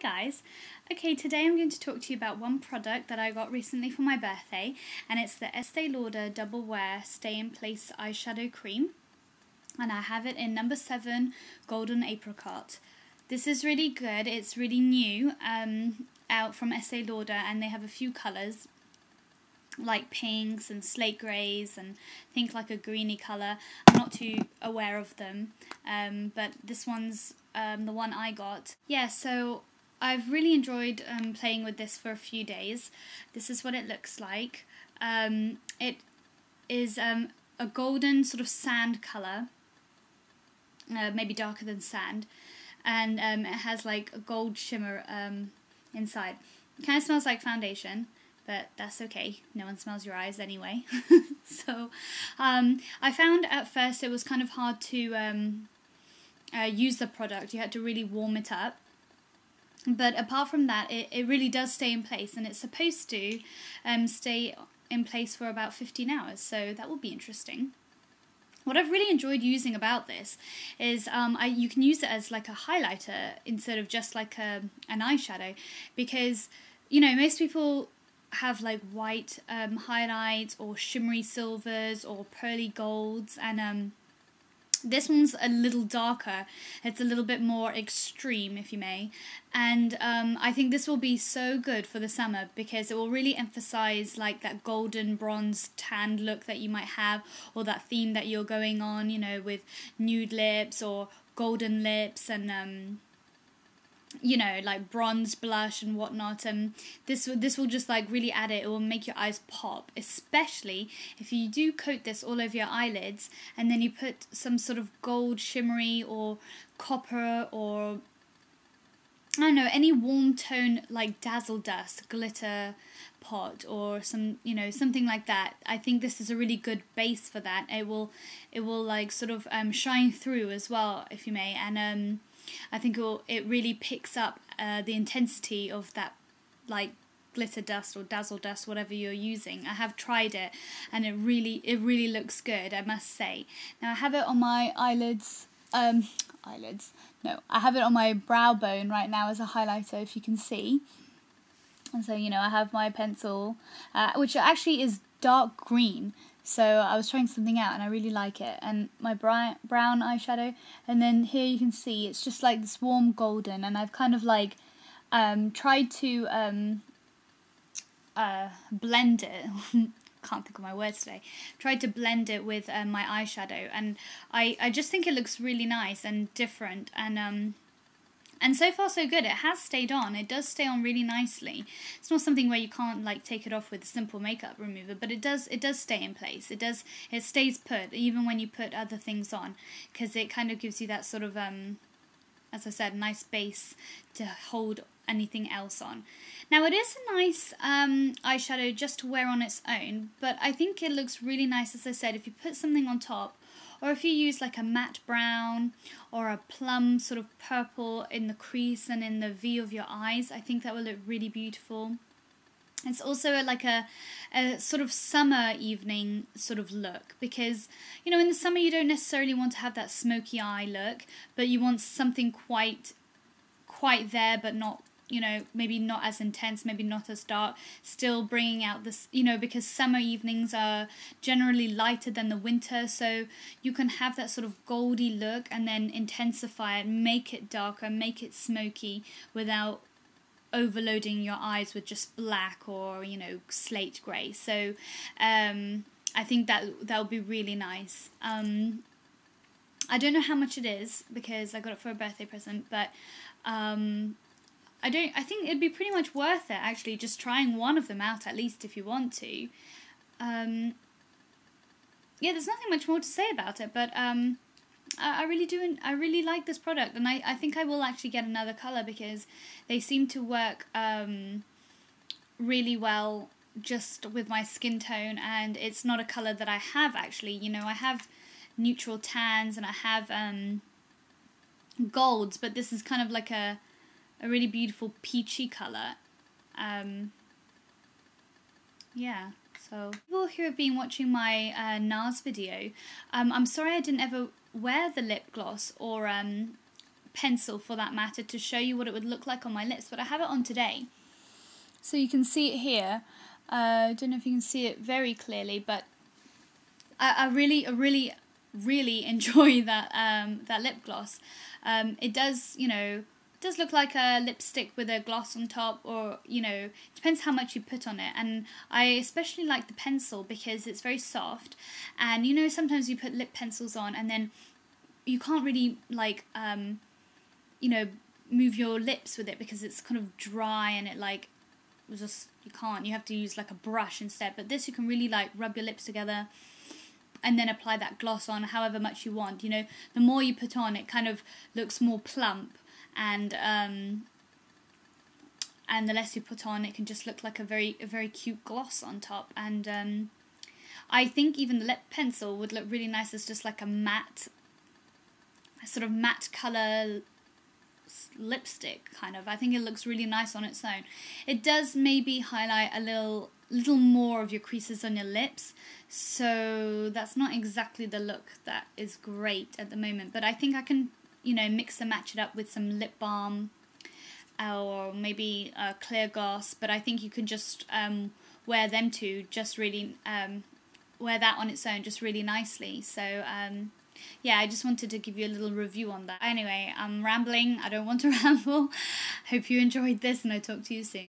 Hi guys. Okay, today I'm going to talk to you about one product that I got recently for my birthday and it's the Estee Lauder Double Wear Stay in Place Eyeshadow Cream and I have it in number 7 Golden Apricot. This is really good, it's really new um, out from Estee Lauder and they have a few colours like pinks and slate greys and think like a greeny colour. I'm not too aware of them, um, but this one's um, the one I got. Yeah, so I've really enjoyed um, playing with this for a few days. This is what it looks like. Um, it is um, a golden sort of sand colour, uh, maybe darker than sand, and um, it has like a gold shimmer inside. It kind of smells like foundation but that's okay. No one smells your eyes anyway. so um, I found at first it was kind of hard to um, uh, use the product. You had to really warm it up. But apart from that, it, it really does stay in place and it's supposed to um, stay in place for about 15 hours. So that will be interesting. What I've really enjoyed using about this is um, I, you can use it as like a highlighter instead of just like a, an eyeshadow because you know most people have like white um, highlights or shimmery silvers or pearly golds and um, this one's a little darker. It's a little bit more extreme if you may. And um, I think this will be so good for the summer because it will really emphasize like that golden bronze tanned look that you might have or that theme that you're going on you know with nude lips or golden lips and um, you know like bronze blush and whatnot and this this will just like really add it. It will make your eyes pop especially if you do coat this all over your eyelids and then you put some sort of gold shimmery or copper or I don't know any warm tone like dazzle dust glitter pot or some you know something like that. I think this is a really good base for that. It will it will like sort of um, shine through as well if you may. And um I think it, really picks up uh, the intensity of that like glitter dust or dazzle dust whatever you're using. I have tried it and it really it really looks good I must say. Now I have it on my eyelids um eyelids? No I have it on my brow bone right now as a highlighter if you can see and so you know I have my pencil uh, which actually is dark green so I was trying something out and I really like it. And my brown, brown eyeshadow. And then here you can see it's just like this warm golden. And I've kind of like um, tried to um, uh, blend it. can't think of my words today. Tried to blend it with um, my eyeshadow. And I, I just think it looks really nice and different. And um, and so far so good. It has stayed on. It does stay on really nicely. It's not something where you can't like take it off with a simple makeup remover, but it does it does stay in place. It does it stays put even when you put other things on because it kind of gives you that sort of um as I said, nice base to hold anything else on. Now it is a nice um, eyeshadow just to wear on its own, but I think it looks really nice, as I said, if you put something on top or if you use like a matte brown or a plum sort of purple in the crease and in the V of your eyes, I think that will look really beautiful. It's also like a, a sort of summer evening sort of look because, you know, in the summer you don't necessarily want to have that smoky eye look, but you want something quite quite there but not you know, maybe not as intense, maybe not as dark, still bringing out this, you know, because summer evenings are generally lighter than the winter, so you can have that sort of goldy look and then intensify it, make it darker, make it smoky without overloading your eyes with just black or, you know, slate grey. So, um, I think that that would be really nice. Um, I don't know how much it is because I got it for a birthday present, but um, I don't. I think it'd be pretty much worth it actually, just trying one of them out at least if you want to. Um, yeah, there's nothing much more to say about it, but um, I, I really do. I really like this product, and I, I think I will actually get another color because they seem to work um, really well just with my skin tone, and it's not a color that I have actually. You know, I have neutral tans and I have um, golds, but this is kind of like a a really beautiful peachy colour. Um, yeah, so people who have been watching my uh, NARS video, um, I'm sorry I didn't ever wear the lip gloss or um, pencil for that matter to show you what it would look like on my lips, but I have it on today. So you can see it here. Uh, I don't know if you can see it very clearly, but I, I really, I really, really enjoy that um, that lip gloss. Um, it does, you know, does look like a lipstick with a gloss on top, or you know, it depends how much you put on it. And I especially like the pencil because it's very soft, and you know, sometimes you put lip pencils on and then you can't really like, um, you know, move your lips with it because it's kind of dry and it like just you can't. You have to use like a brush instead. But this you can really like rub your lips together and then apply that gloss on however much you want. You know, the more you put on, it kind of looks more plump, and um, and the less you put on, it can just look like a very a very cute gloss on top. And um, I think even the lip pencil would look really nice as just like a matte, a sort of matte color lipstick kind of. I think it looks really nice on its own. It does maybe highlight a little little more of your creases on your lips so that's not exactly the look that is great at the moment but I think I can you know mix and match it up with some lip balm or maybe a clear gloss but I think you can just um, wear them two just really um, wear that on its own just really nicely so um, yeah, I just wanted to give you a little review on that. Anyway, I'm rambling. I don't want to ramble. Hope you enjoyed this and I'll talk to you soon.